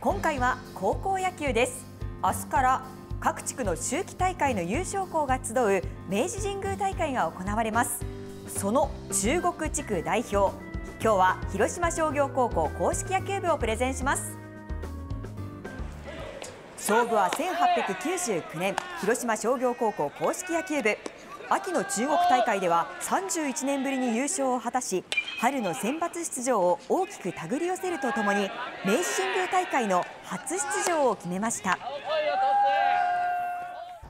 今回は高校野球です。明日から各地区の秋季大会の優勝校が集う明治神宮大会が行われます。その中国地区代表今日は広島商業高校公式野球部をプレゼンします。勝負は1899年広島商業高校公式野球部。秋の中国大会では31年ぶりに優勝を果たし春の選抜出場を大きく手繰り寄せるとともに明治神宮大会の初出場を決めました。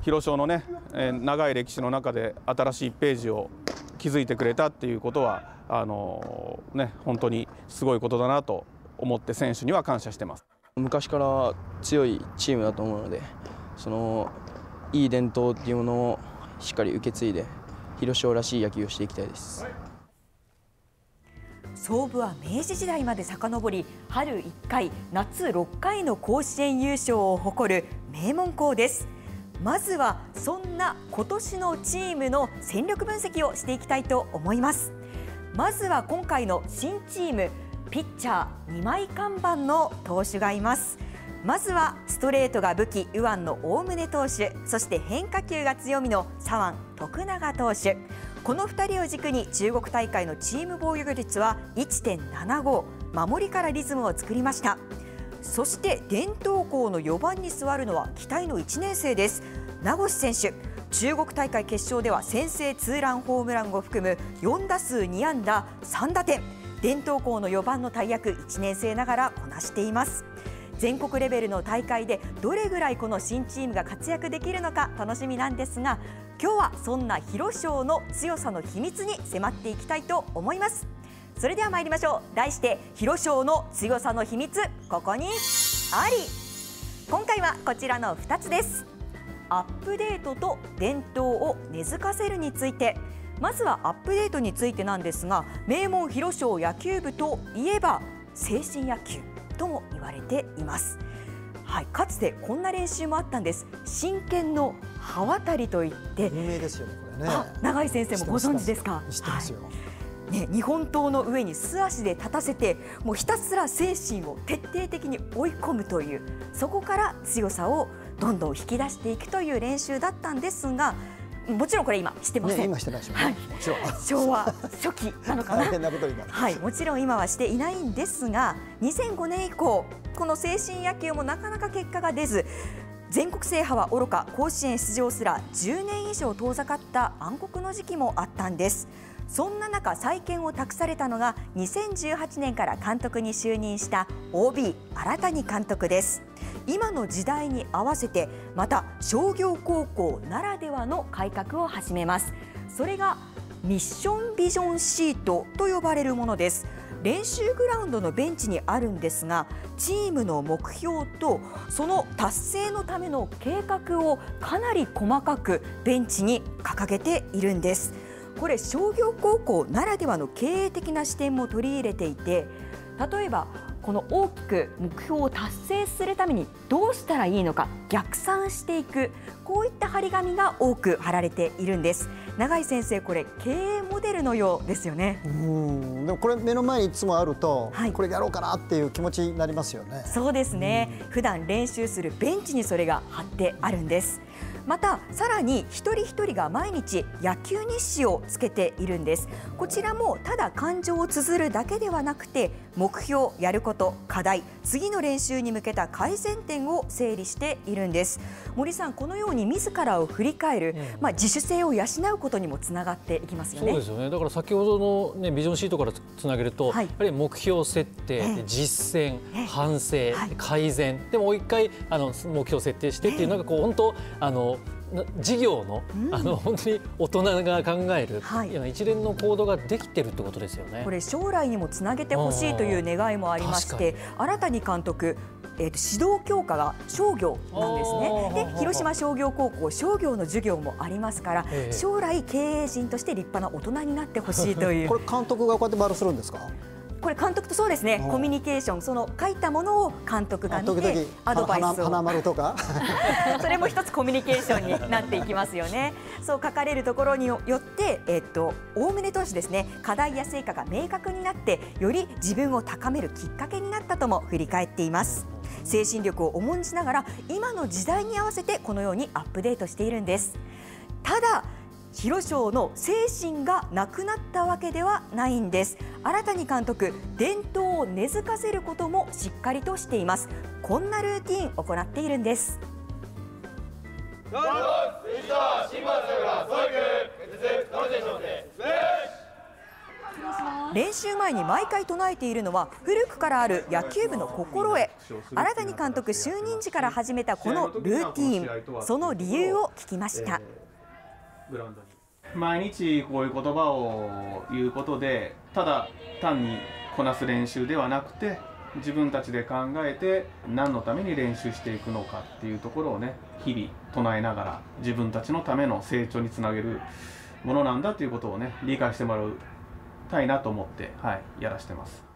広商のね、えー、長い歴史の中で新しいページを築いてくれたっていうことはあのー、ね本当にすごいことだなと思って選手には感謝してます。昔から強いチームだと思うのでそのいい伝統っていうものをしっかり受け継いで広商らしい野球をしていきたいです創部は明治時代まで遡り春1回夏6回の甲子園優勝を誇る名門校です。まずはそんな今年のチームの戦力分析をしていきたいと思います。まずは今回の新チームピッチャー2枚看板の投手がいます。まずはストレートが武器右腕の大宗投手そして変化球が強みの左腕徳永投手。この2人を軸に中国大会のチーム防御率は1.75守りからリズムを作りました。そして伝統校の4番に座るのは期待の1年生です。名越選手中国大会決勝では先制ツーランホームランを含む4打数2安打3打点。伝統校の4番の大役1年生ながらこなしています。全国レベルの大会でどれぐらいこの新チームが活躍できるのか楽しみなんですが今日はそんな広商の強さの秘密に迫っていきたいと思います。それでは参りましょう。題して広商の強さの秘密。ここにあり今回はこちらの2つです。アップデートと伝統を根付かせるについて。まずはアップデートについてなんですが名門広商野球部といえば精神野球。とも言われています。はい、かつてこんな練習もあったんです。真剣の刃渡りといって。有名ですよねこれね。永井先生もご存知ですか？知ってますよ、はい。ね、日本刀の上に素足で立たせてもうひたすら精神を徹底的に追い込むというそこから強さをどんどん引き出していくという練習だったんですがもちろんこれ今してません。ね、今してないですよね。はい、もちろん。昭和初期なのかな。大変なことになはい、もちろん今はしていないんですが、2005年以降この精神野球もなかなか結果が出ず。全国制覇はおろか甲子園出場すら10年以上遠ざかった暗黒の時期もあったんですそんな中再建を託されたのが2018年から監督に就任した OB 新谷監督です今の時代に合わせてまた商業高校ならではの改革を始めます。それがミッションビジョンシートと呼ばれるものです。練習グラウンドのベンチにあるんですがチームの目標とその達成のための計画をかなり細かくベンチに掲げているんです。これ商業高校ならではの経営的な視点も取り入れていて例えばこの大きく目標を達成するためにどうしたらいいのか逆算していくこういった張り紙が多く貼られているんです。永井先生これ経営モデルのようですよね。うん。でもこれ目の前にいつもあると、はい、これやろうかなっていう気持ちになりますよね。そうですね、普段練習するベンチにそれが貼ってあるんです。またさらに一人一人が毎日野球日誌をつけているんです。こちらもただ感情を綴るだけではなくて目標やること課題次の練習に向けた改善点を整理しているんです。森さんこのように自らを振り返る、うん、まあ自主性を養うことにもつながっていきますよね。そうですよね。だから先ほどのねビジョンシートからつなげると、はい、やっぱり目標設定、実践、反省、改善。でもう一回あの目標設定してっていうのがこう本当あの事業の,、あの本当に大人が考える、はい、一連の行動ができてるってことですよね。これ将来にもつなげてほしいという願いもありまして、新たに監督えー、と指導教科が商業なんですね。で広島商業高校商業の授業もありますから、将来経営陣として立派な大人になってほしいという。これ監督がこうやって丸するんですか？これ監督とそうですね、コミュニケーション。その書いたものを監督が見てアドバイスを。花丸とか？それも一つコミュニケーションになっていきますよね。そう書かれるところによってえっと大宗投手ですね。課題や成果が明確になってより自分を高めるきっかけになったとも振り返っています。精神力を重んじながら今の時代に合わせてこのようにアップデートしているんです。ただ広商の精神がなくなったわけではないんです。新たに監督伝統を根付かせることもしっかりとしています。こんなルーティンを行っているんです。練習前に毎回唱えているのは古くからある野球部の心得新たに監督就任時から始めたこのルーティーン。その理由を聞きました。ブランドに毎日こういう言葉を言うことでただ単にこなす練習ではなくて自分たちで考えて何のために練習していくのかっていうところをね日々唱えながら自分たちのための成長につなげるものなんだということをね理解してもらいたいなと思って、はい、やらしてます。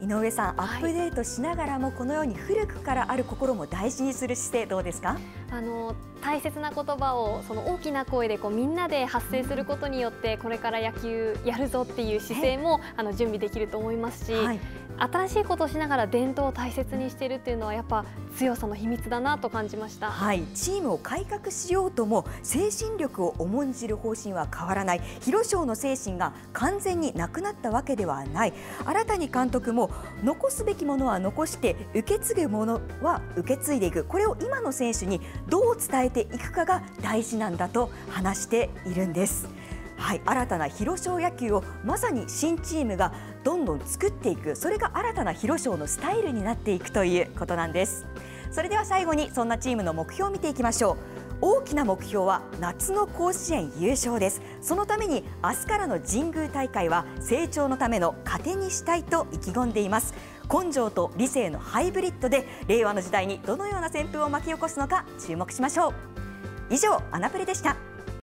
井上さん、アップデートしながらもこのように古くからある心も大事にする姿勢どうですか？あの大切な言葉をその大きな声でこうみんなで発声することによってこれから野球やるぞっていう姿勢もあの準備できると思いますし、はい、新しいことをしながら伝統を大切にしているっていうのはやっぱ強さの秘密だなと感じました、はい、チームを改革しようとも精神力を重んじる方針は変わらない。広商の精神が完全になくなったわけではない。新たに監督も残すべきものは残して受け継ぐものは受け継いでいく。これを今の選手にどう伝えていくかが大事なんだと話しているんです。はい、新たな広商野球をまさに新チームがどんどん作っていく。それが新たな広商のスタイルになっていくということなんです。それでは最後にそんなチームの目標を見ていきましょう。大きな目標は夏の甲子園優勝です。そのために明日からの神宮大会は成長のための糧にしたいと意気込んでいます。根性と理性のハイブリッドで令和の時代にどのような旋風を巻き起こすのか注目しましょう。以上アナプレでした。